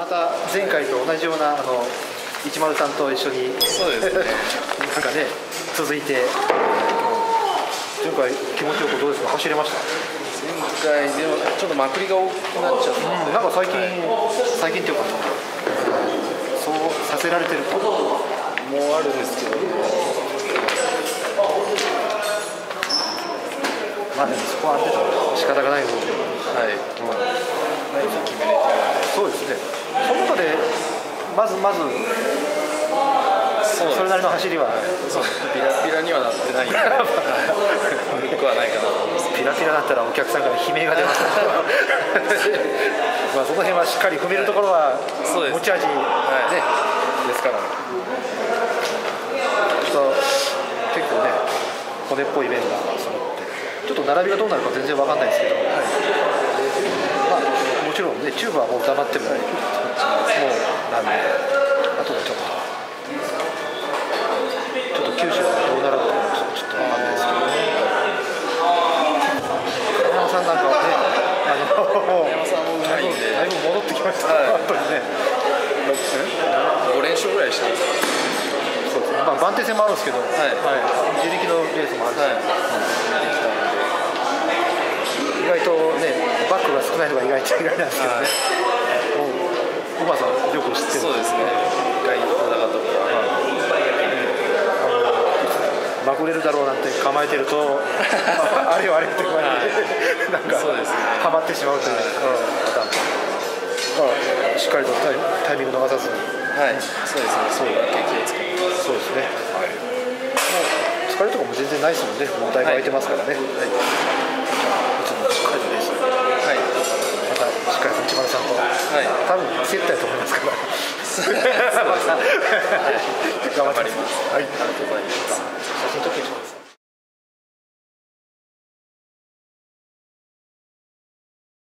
また前回と同じようなあの103と一緒にそうですね。なんかね続いて前回気持ちよくどうですか？走れました？前回でもちょっとまくりが多くなっちゃったんで、なんか最近、はい最近っていうかそうさせられてると。もうあるんですけど。まあでもそこはある程度仕方がない部分ではい、何か決めれてないそうですねその中でまずまずそれなりの走りは。そう。ビラビラにはなってない。んで悪くはないかな。と思いますピラピラだったらお客さんから悲鳴が出ますまあその辺はしっかり踏めるところは持ち味、ねはい。ですから。結構ね骨っぽいメンバーが揃って。ちょっと並びがどうなるか全然わかんないですけど、まあ、もちろんねチューブはもう黙っても、もうなんであとはちょっとちょっと九州がどうなるのかちょっとわかんないですけど山山さんなんかはねあの山さんもうまいんでだいぶ戻ってきました、はい本当にね5連勝ぐらいした。んですかそうですね、まあ、番手戦もあるんですけど、はい自力のレースもあるし、はい意外とね、バックが少ないのが意外と意外なんですけどね、もう、小川さん、よく知ってる。そうですね。一回行かなかったことはまくれるだろうなんて構えてると、あれよあれよって構えて、なんか、そうですね。はまってしまうという、うん。パターンだからしっかりとタイタイミング逃さずに、はい。そうですね。そう。そうですね、もう疲れとかも全然ないですもんね、もうだいぶ空いてますからね、い、つもしっかりとレース、はいまたしっかりと一丸さんと。はい多分接待と思いますから。頑張りますはい。ありがとうございます写真撮ってきます。